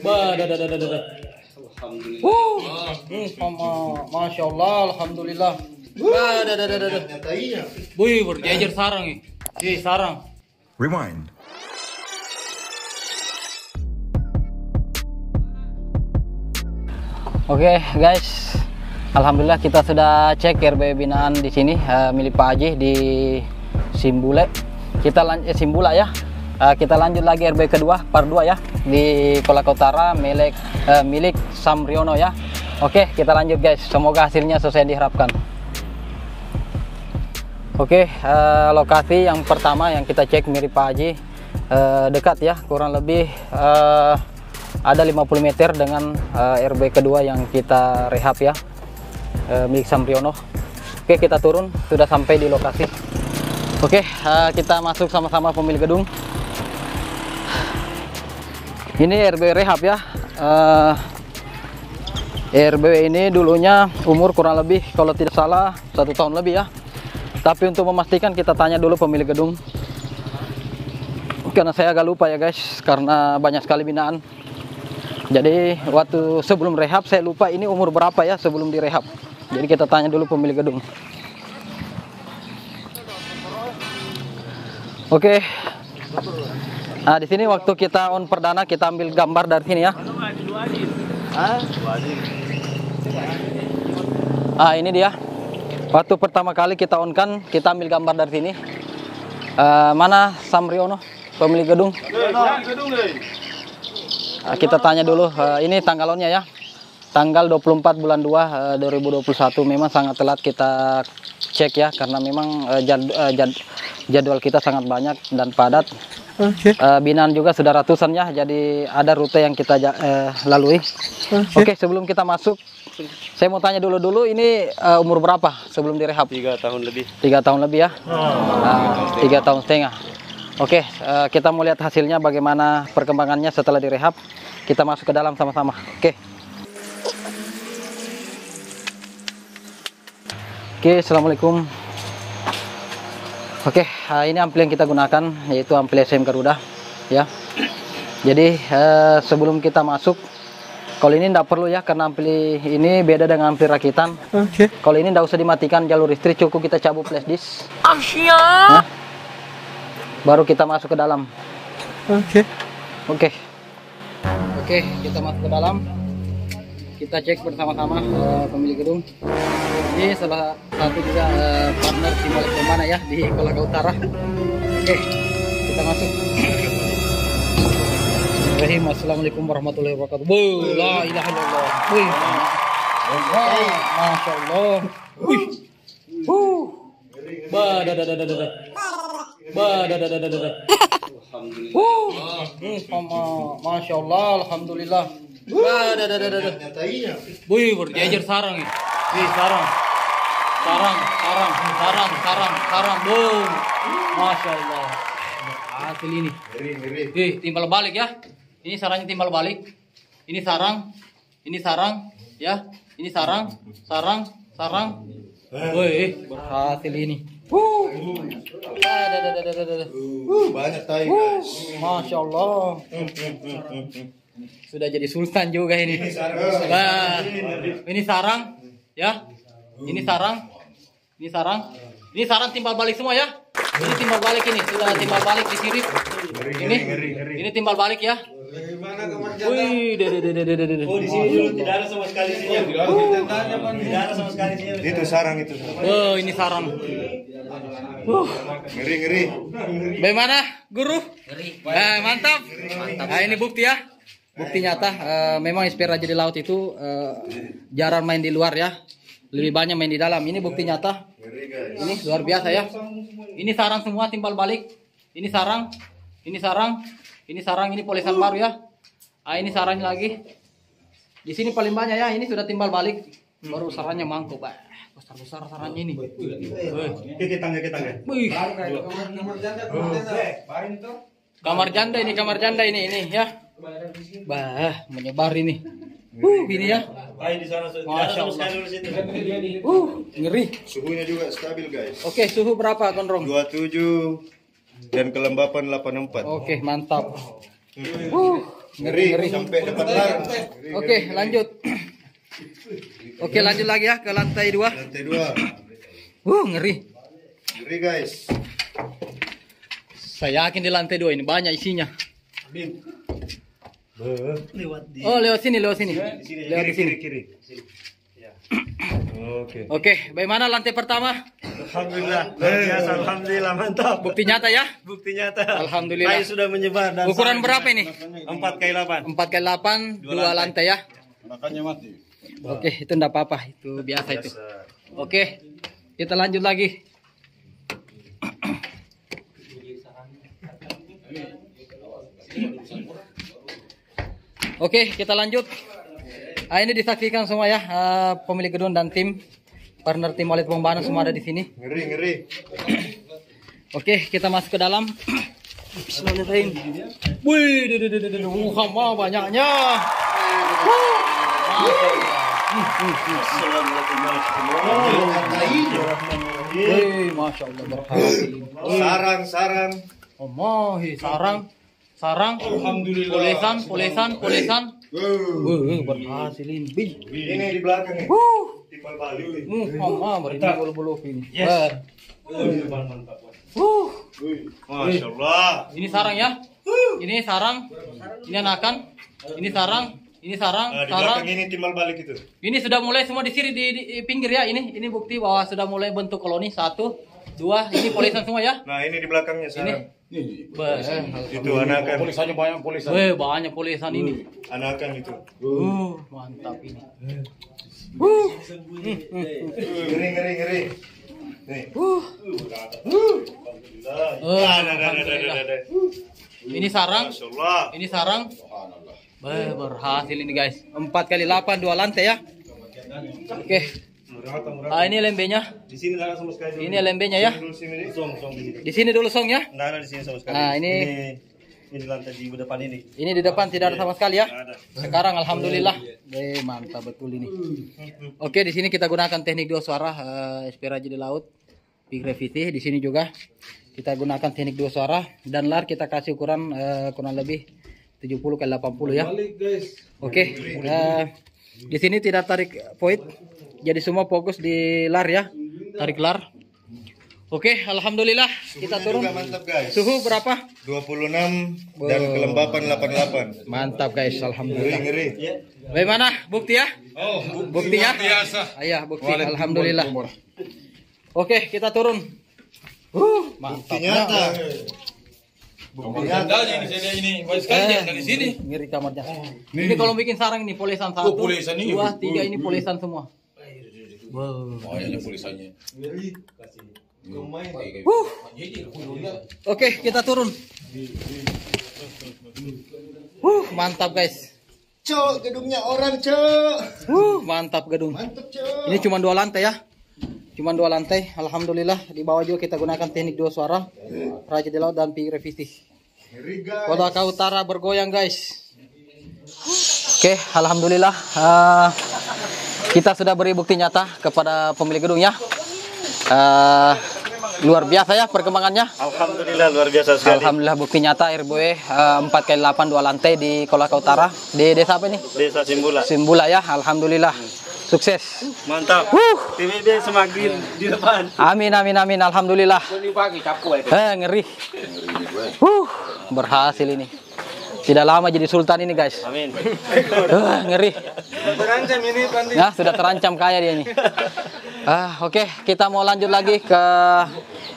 Bah, dah, dah, dah, dah. Alhamdulillah. Wuh, hmm, sama, masya Allah, alhamdulillah. Bah, dah, dah, dah, dah, dah. Wih, berjejer sarang nih. Ih, sarang. Rewind. Oke guys, alhamdulillah kita sudah cek RB binaan di sini eh, milik Pak Haji di Simbule. Kita lanjut Simbula ya. Eh, kita lanjut lagi RB kedua, part 2 ya di Kolaka Utara milik eh, milik Samriono ya. Oke, kita lanjut guys. Semoga hasilnya sesuai diharapkan. Oke, eh, lokasi yang pertama yang kita cek mirip Pak Haji eh, dekat ya, kurang lebih eh, ada 50 meter dengan eh, RB kedua yang kita rehab ya, eh, milik Samriono. Oke, kita turun, sudah sampai di lokasi. Oke, eh, kita masuk sama-sama pemilik gedung. Ini RB rehab ya. Eh, RB ini dulunya umur kurang lebih kalau tidak salah satu tahun lebih ya. Tapi untuk memastikan kita tanya dulu pemilik gedung. Karena saya agak lupa ya guys, karena banyak sekali binaan. Jadi waktu sebelum rehab saya lupa ini umur berapa ya sebelum direhab. Jadi kita tanya dulu pemilik gedung. Oke. Nah di sini waktu kita on perdana kita ambil gambar dari sini ya. Ah ini dia. Waktu pertama kali kita on kan kita ambil gambar dari sini. Eh, mana Samriono pemilik gedung? Ah, kita tanya dulu. eh, ini tanggal onnya ya. Tanggal 24 bulan 2 eh, 2021 memang sangat telat kita cek ya karena memang eh, jad- eh, jad- jadwal kita sangat banyak dan padat. Eh, binaan juga sudah ratusan ya, jadi ada rute yang kita eh, lalui. Oke, sebelum kita masuk, saya mau tanya dulu dulu ini eh, umur berapa sebelum direhab? Tiga tahun lebih. Tiga tahun lebih ya? Nah, tiga tahun setengah. Oke, eh, kita mau lihat hasilnya bagaimana perkembangannya setelah direhab. Kita masuk ke dalam sama-sama. Oke. Oke, assalamualaikum. Oke, eh, ini ampli yang kita gunakan yaitu ampli SM Garuda, ya. Jadi eh, sebelum kita masuk, kalau ini tidak perlu ya karena ampli ini beda dengan ampli rakitan. Kalau ini tidak usah dimatikan jalur listrik, cukup kita cabut flash disk. Nah, baru kita masuk ke dalam. Oke. Oke. Oke, kita masuk ke dalam. Kita cek bersama-sama eh, pemilik gedung. Ini salah satu juga eh, partner tim balik mana ya di Kolaka Utara. Oke, kita masuk. Bismillahirrahmanirrahim. Assalamualaikum warahmatullahi wabarakatuh. Wuh, la ilaha illallah. Wih. Wah, Masya Allah. Wih. Wuh. Dah. Alhamdulillah. Wuh. Masya Allah, Alhamdulillah. Bah, dah, dah, dah, dah, dah. Wih, berjejer sarang nih. Wih, sarang. Sarang, sarang, sarang, sarang, sarang. Boom. Masya Allah. Hasil ini. Wih, timbal balik ya. Ini sarangnya timbal balik. Ini sarang. Ini sarang. Ya. Ini sarang. Sarang. Sarang. Wih, berhasil ini. Wuh. Ah, dah, dah, dah, dah, dah, dah. banyak tai Wuh, Masya Allah. Sudah jadi sultan juga ini. Nah, ini sarang, ya. Ini sarang, ini sarang, ini sarang timbal balik semua ya. Ini timbal balik ini, sudah timbal balik di sini. Ini, ini timbal balik ya. Wih, deh, deh, deh, deh, deh, deh, deh. Tidak ada sama sekali sini. Tidak ada sama sekali sini. Itu sarang itu. Oh, ini sarang. Uh, Ngeri ngeri. bagaimana, guru? Eh, mantap. Nah, ini bukti ya. Bukti nyata. eh, memang Inspira jadi laut itu eh, jarang main di luar ya. Lebih banyak main di dalam. Ini bukti nyata. Ini luar biasa ya. Ini sarang semua timbal balik. Ini sarang. Ini sarang. Ini sarang. Ini polisan baru ya. Ah ini sarangnya lagi. Di sini paling banyak ya. Ini sudah timbal balik. Baru sarangnya mangkuk. Bah, besar besar sarangnya ini. Kita tangga kita tangga. Wih. Kamar janda ini, kamar janda ini, ini ya. Bah, menyebar ini. Uh, ini ya. Baik di sana. Masya Allah. sekali di situ. Uh, ngeri. Suhunya juga stabil guys. Oke, suhu berapa, Konrong? 27 dan kelembapan 84. Oke, mantap. Uh, Ngeri, ngeri. Sampai depan lar. Oke, lanjut. Oke, lanjut lagi ya ke lantai dua. Lantai dua. Uh, ngeri. Ngeri guys. Saya yakin di lantai dua ini banyak isinya. Lewat Oh, lewat sini, lewat sini. Lewat di sini. kiri. Oke. Oke, bagaimana lantai pertama? Alhamdulillah, luar biasa, alhamdulillah mantap. Bukti nyata ya? Bukti nyata. Alhamdulillah. Air sudah menyebar dan Ukuran berapa ini? Empat kali delapan. 4 kali 8, Dua 2 lantai ya. Makanya mati. Oke, itu enggak apa-apa, itu biasa itu. Oke, kita lanjut lagi. Oke, kita lanjut. Ah, ini disaksikan semua ya, ah, pemilik gedung dan tim partner tim Walid Bombana semua ada di sini. Ngeri, ngeri. Oke, kita masuk ke dalam. Bismillahirrahmanirrahim. Wih, Muhammad banyaknya. Wih, masya Allah berhasil. Sarang, sarang. Oh, sarang, sarang. Alhamdulillah. Polesan, polesan, polesan. Wih, berhasil ini. Di belakang nih. Wuh, Timbal balik. Muhammad beri bulu-bulu ini. Yes. Wuh. Masya Allah. Ini sarang ya. Ini sarang. Ini anakan. Ini sarang. Ini sarang. Nah, di Sarang. belakang ini timbal balik itu. Ini sudah mulai semua di sini di, di- di pinggir ya. Ini ini bukti bahwa sudah mulai bentuk koloni. Satu, dua. Ini polesan semua ya. Nah, ini di belakangnya Ini. sarang. Weh, Itu anakan. Tulisannya banyak tulisan. weh, banyak polesan ini. Anakan itu. Uh, mantap ini. Ngeri, ngeri, ngeri. Nih. Uh, nah. ini sarang. Ini sarang. Berhasil ini guys. Empat kali delapan dua lantai ya. Oke. Ah, ini lembenya. Di sini ada sama sekali. Ini lembenya ya. Dulu sini nih. Song, song di sini. Dulu song ya. Nggak ada di sini sama sekali. Nah, ini- ini di lantai di depan ini. Ini di depan tidak ada sama sekali ya. Sekarang alhamdulillah. Eh, mantap betul ini. Oke, di sini kita gunakan teknik dua suara eh, aspirasi di laut. Big revisi di sini juga kita gunakan teknik dua suara dan lar kita kasih ukuran eh, kurang lebih 70 kali 80 ya. Oke. eh, di sini tidak tarik void. Jadi semua fokus di lar ya. Tarik lar. Oke, alhamdulillah kita turun. Juga mantap guys. Suhu berapa? 26 dan kelembapan 88. Mantap guys, Ngeri, alhamdulillah. ngeri. Bagaimana bukti ya? Oh, Buktinya? biasa. Iya, bukti. Alhamdulillah. Oke, kita turun. Uh, mantap. Bukti nyata. Sandalnya ini saya ini. Baik sekali Eh, dari sini. Ngiri kamarnya. Ini kalau bikin sarang ini polesan satu, Oh, polesan ini. dua, tiga ini polesan semua. Wow. Tulisannya. Huh. Oke, kita turun. Uh, mantap guys. Cok, gedungnya orang, Cok. Uh, mantap gedung. Mantap, Cok. Ini cuma dua lantai ya. Cuma dua lantai. Alhamdulillah di bawah juga kita gunakan teknik dua suara. Raja di laut dan pi revisi. Kota Utara bergoyang guys. Oke, alhamdulillah eh, kita sudah beri bukti nyata kepada pemilik gedung ya. Eh, luar biasa ya perkembangannya. Alhamdulillah luar biasa sekali. Alhamdulillah bukti nyata RBW eh, 4 kali 8 dua lantai di Kolaka Utara di desa apa ini? Desa Simbula. Simbula ya. Alhamdulillah sukses. Mantap. Wuh. TVB semakin di depan. Amin amin amin alhamdulillah. Eh ngeri. Huh, berhasil ini. Tidak lama jadi sultan ini guys. Amin. Eh, ngeri. Terancam ini Pandi. Ya, sudah terancam kaya dia ini. Ah, oke, kita mau lanjut lagi ke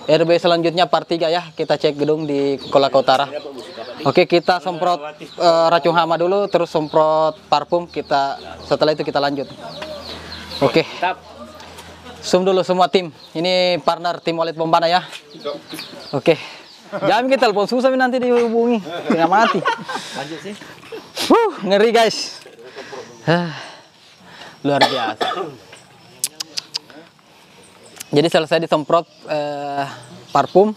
RB selanjutnya part 3 ya. Kita cek gedung di Kolaka Utara. Oke, kita semprot eh, racun hama dulu terus semprot parfum kita setelah itu kita lanjut. Oke. Zoom dulu semua tim. Ini partner tim Walid Bombana ya. Oke. Jangan kita telepon susah nanti dihubungi. Tengah mati. Lanjut sih. Huh, ngeri guys. Luar biasa. Jadi selesai disemprot eh, parfum,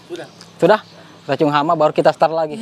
sudah racun hama baru kita start lagi.